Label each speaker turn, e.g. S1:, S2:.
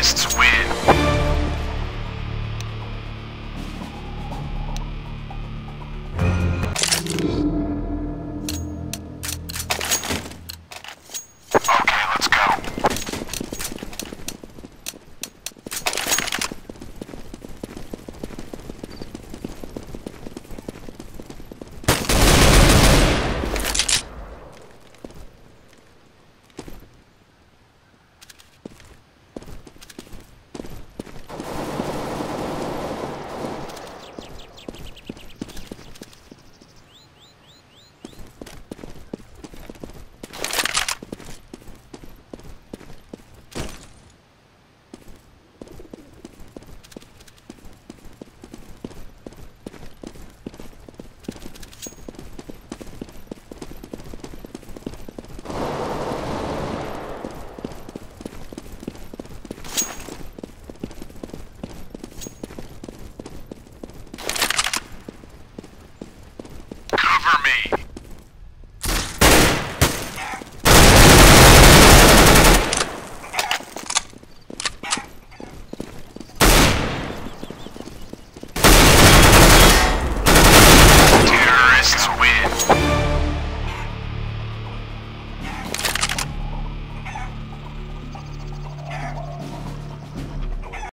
S1: Terrorists win.